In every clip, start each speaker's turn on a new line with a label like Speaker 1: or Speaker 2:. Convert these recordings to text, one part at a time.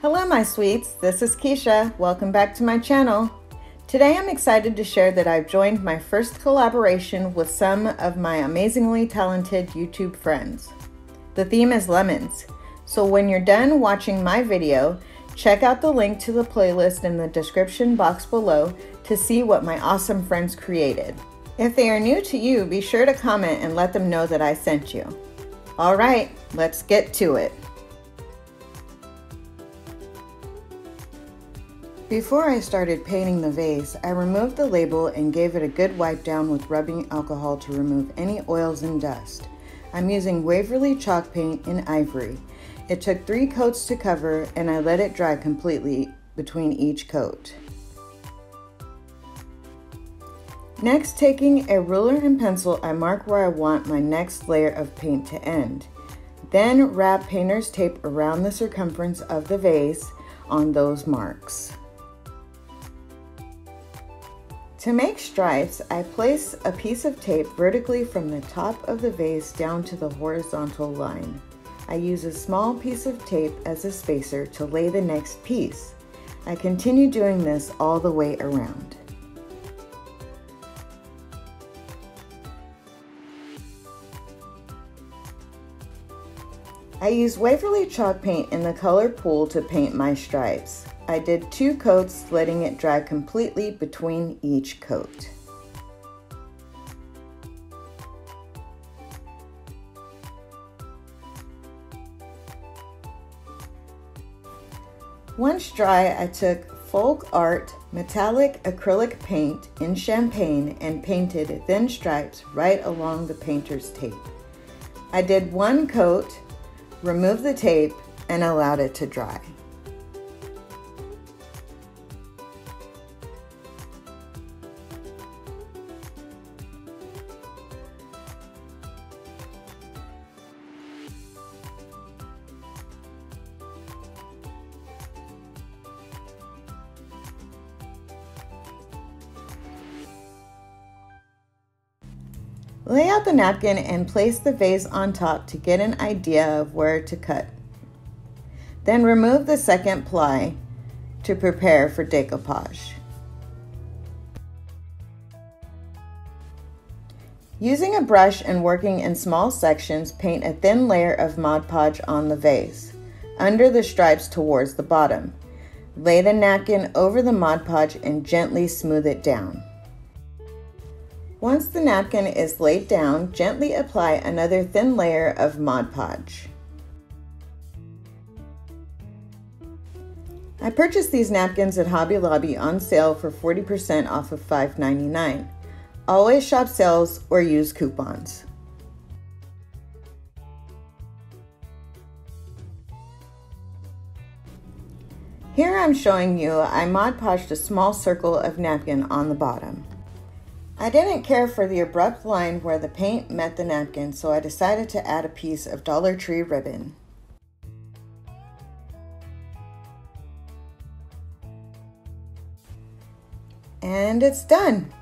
Speaker 1: Hello my sweets, this is Keisha. Welcome back to my channel. Today I'm excited to share that I've joined my first collaboration with some of my amazingly talented YouTube friends. The theme is lemons, so when you're done watching my video, check out the link to the playlist in the description box below to see what my awesome friends created. If they are new to you, be sure to comment and let them know that I sent you. Alright, let's get to it. Before I started painting the vase, I removed the label and gave it a good wipe down with rubbing alcohol to remove any oils and dust. I'm using Waverly chalk paint in ivory. It took three coats to cover and I let it dry completely between each coat. Next, taking a ruler and pencil, I mark where I want my next layer of paint to end. Then wrap painter's tape around the circumference of the vase on those marks. To make stripes, I place a piece of tape vertically from the top of the vase down to the horizontal line. I use a small piece of tape as a spacer to lay the next piece. I continue doing this all the way around. I use Waverly chalk paint in the color pool to paint my stripes. I did two coats, letting it dry completely between each coat. Once dry, I took Folk Art metallic acrylic paint in champagne and painted thin stripes right along the painter's tape. I did one coat, removed the tape, and allowed it to dry. Lay out the napkin and place the vase on top to get an idea of where to cut. Then remove the second ply to prepare for decoupage. Using a brush and working in small sections, paint a thin layer of Mod Podge on the vase, under the stripes towards the bottom. Lay the napkin over the Mod Podge and gently smooth it down. Once the napkin is laid down, gently apply another thin layer of Mod Podge. I purchased these napkins at Hobby Lobby on sale for 40% off of $5.99. Always shop sales or use coupons. Here I'm showing you I Mod Podged a small circle of napkin on the bottom. I didn't care for the abrupt line where the paint met the napkin, so I decided to add a piece of Dollar Tree ribbon. And it's done!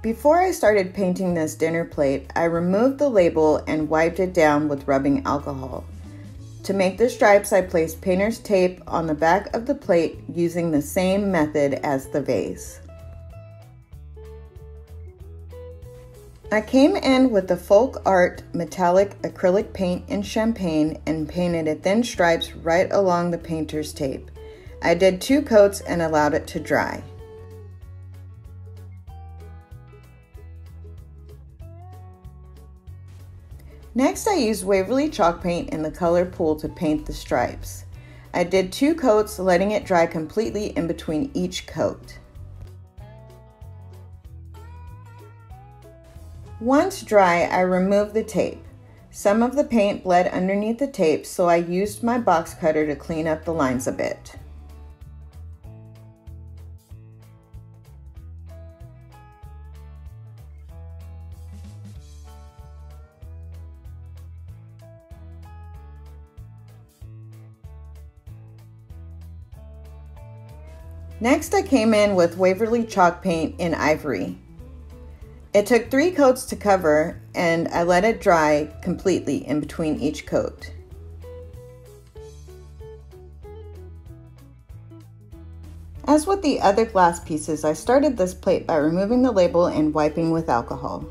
Speaker 1: Before I started painting this dinner plate, I removed the label and wiped it down with rubbing alcohol. To make the stripes, I placed painter's tape on the back of the plate using the same method as the vase. I came in with the Folk Art metallic acrylic paint in champagne and painted thin stripes right along the painter's tape. I did two coats and allowed it to dry. Next, I used Waverly chalk paint in the color pool to paint the stripes. I did two coats, letting it dry completely in between each coat. Once dry, I removed the tape. Some of the paint bled underneath the tape, so I used my box cutter to clean up the lines a bit. Next, I came in with Waverly chalk paint in ivory. It took three coats to cover and I let it dry completely in between each coat. As with the other glass pieces, I started this plate by removing the label and wiping with alcohol.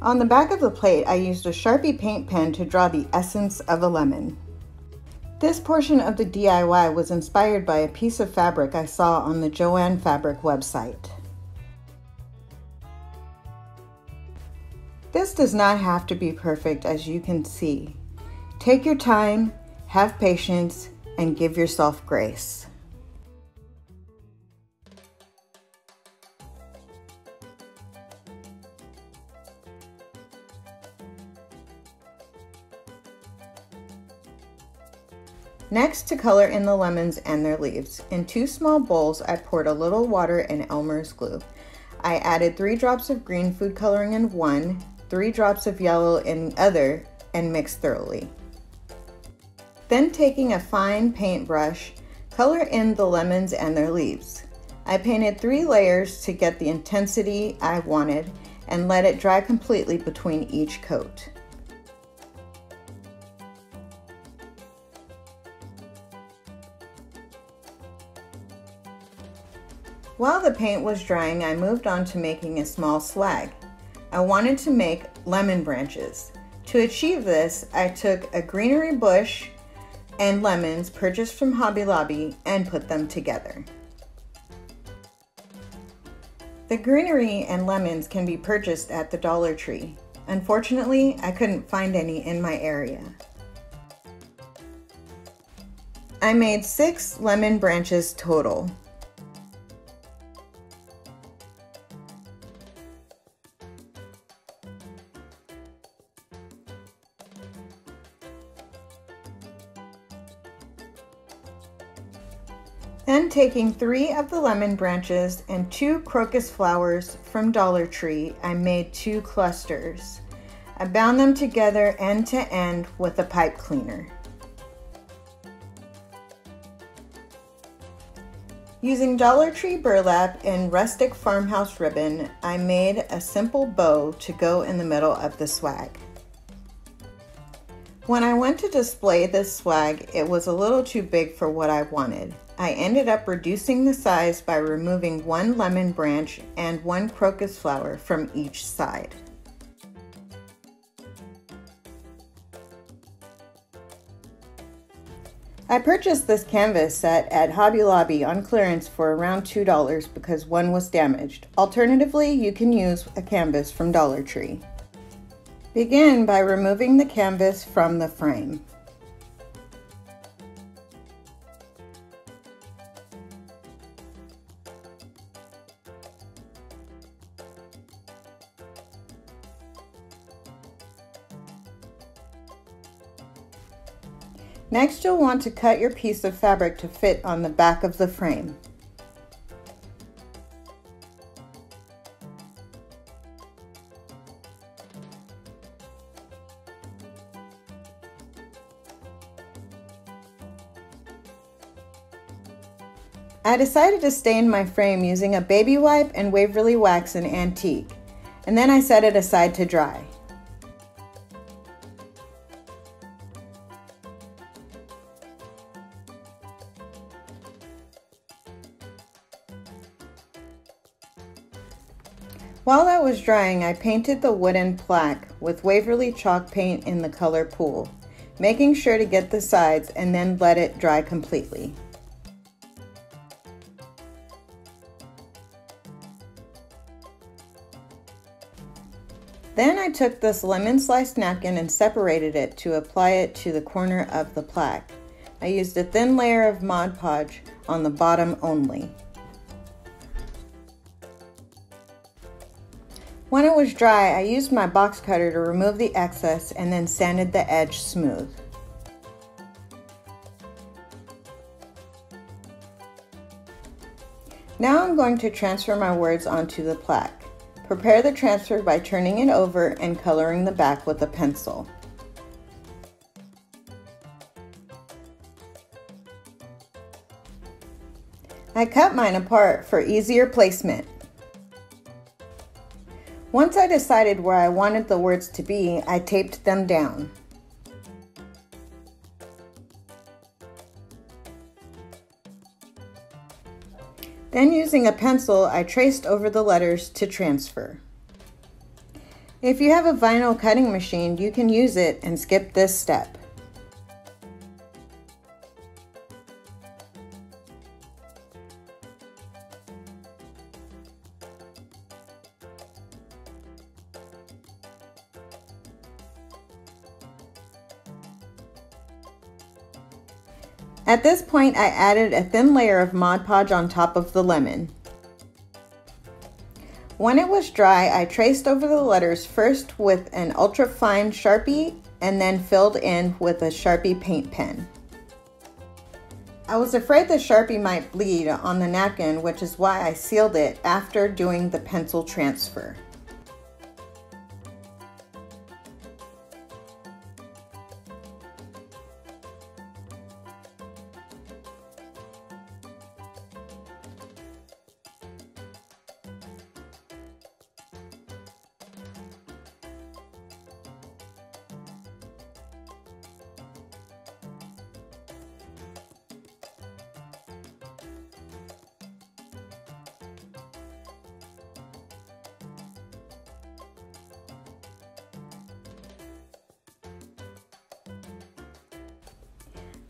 Speaker 1: On the back of the plate, I used a Sharpie paint pen to draw the essence of a lemon. This portion of the DIY was inspired by a piece of fabric I saw on the Joann Fabric website. This does not have to be perfect as you can see. Take your time, have patience, and give yourself grace. Next, to color in the lemons and their leaves. In two small bowls, I poured a little water and Elmer's glue. I added three drops of green food coloring in one, three drops of yellow in the other, and mixed thoroughly. Then taking a fine paintbrush, color in the lemons and their leaves. I painted three layers to get the intensity I wanted and let it dry completely between each coat. While the paint was drying, I moved on to making a small swag. I wanted to make lemon branches. To achieve this, I took a greenery bush and lemons purchased from Hobby Lobby and put them together. The greenery and lemons can be purchased at the Dollar Tree. Unfortunately, I couldn't find any in my area. I made six lemon branches total. Then taking three of the lemon branches and two crocus flowers from Dollar Tree, I made two clusters. I bound them together end to end with a pipe cleaner. Using Dollar Tree burlap and rustic farmhouse ribbon, I made a simple bow to go in the middle of the swag. When I went to display this swag, it was a little too big for what I wanted. I ended up reducing the size by removing one lemon branch and one crocus flower from each side. I purchased this canvas set at Hobby Lobby on clearance for around $2 because one was damaged. Alternatively, you can use a canvas from Dollar Tree. Begin by removing the canvas from the frame. Next, you'll want to cut your piece of fabric to fit on the back of the frame. I decided to stain my frame using a baby wipe and Waverly Wax in Antique, and then I set it aside to dry. While that was drying, I painted the wooden plaque with Waverly chalk paint in the color pool, making sure to get the sides and then let it dry completely. Then I took this lemon sliced napkin and separated it to apply it to the corner of the plaque. I used a thin layer of Mod Podge on the bottom only. When it was dry, I used my box cutter to remove the excess and then sanded the edge smooth. Now I'm going to transfer my words onto the plaque. Prepare the transfer by turning it over and coloring the back with a pencil. I cut mine apart for easier placement. Once I decided where I wanted the words to be, I taped them down. Then using a pencil, I traced over the letters to transfer. If you have a vinyl cutting machine, you can use it and skip this step. At this point, I added a thin layer of Mod Podge on top of the lemon. When it was dry, I traced over the letters first with an ultra fine Sharpie and then filled in with a Sharpie paint pen. I was afraid the Sharpie might bleed on the napkin, which is why I sealed it after doing the pencil transfer.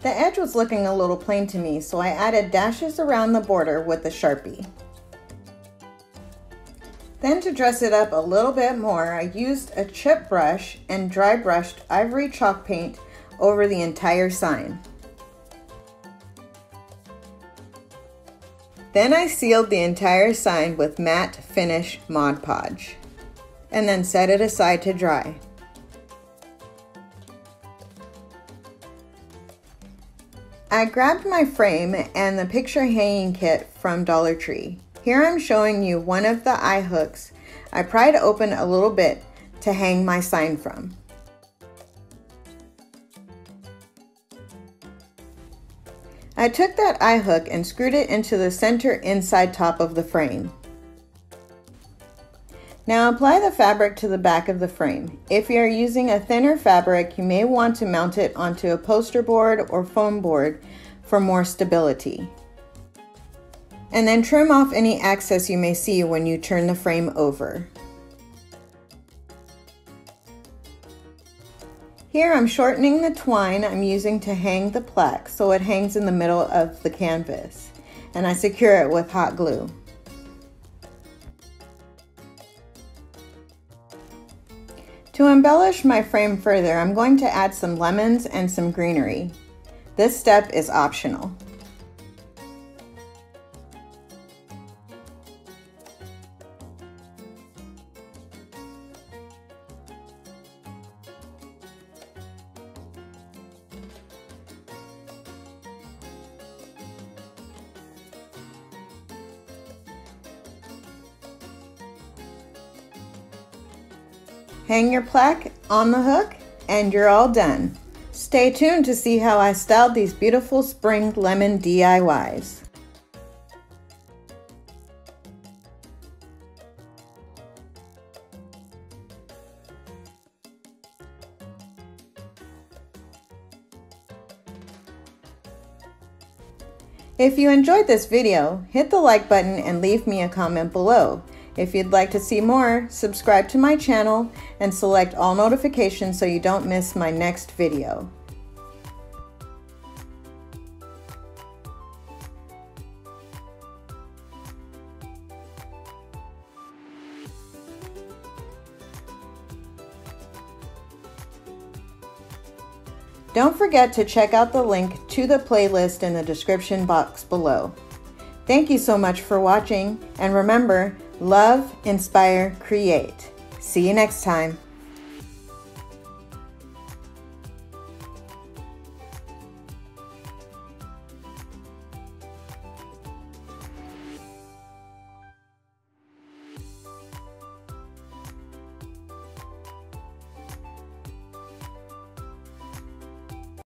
Speaker 1: The edge was looking a little plain to me, so I added dashes around the border with the Sharpie. Then to dress it up a little bit more, I used a chip brush and dry brushed ivory chalk paint over the entire sign. Then I sealed the entire sign with matte finish Mod Podge and then set it aside to dry. I grabbed my frame and the picture hanging kit from Dollar Tree. Here I'm showing you one of the eye hooks I pried open a little bit to hang my sign from. I took that eye hook and screwed it into the center inside top of the frame. Now apply the fabric to the back of the frame. If you are using a thinner fabric, you may want to mount it onto a poster board or foam board for more stability. And then trim off any excess you may see when you turn the frame over. Here I'm shortening the twine I'm using to hang the plaque so it hangs in the middle of the canvas and I secure it with hot glue. To embellish my frame further, I'm going to add some lemons and some greenery. This step is optional. Hang your plaque on the hook and you're all done. Stay tuned to see how I styled these beautiful spring lemon DIYs. If you enjoyed this video, hit the like button and leave me a comment below. If you'd like to see more, subscribe to my channel and select all notifications so you don't miss my next video. Don't forget to check out the link to the playlist in the description box below. Thank you so much for watching, and remember, Love, inspire, create. See you next time.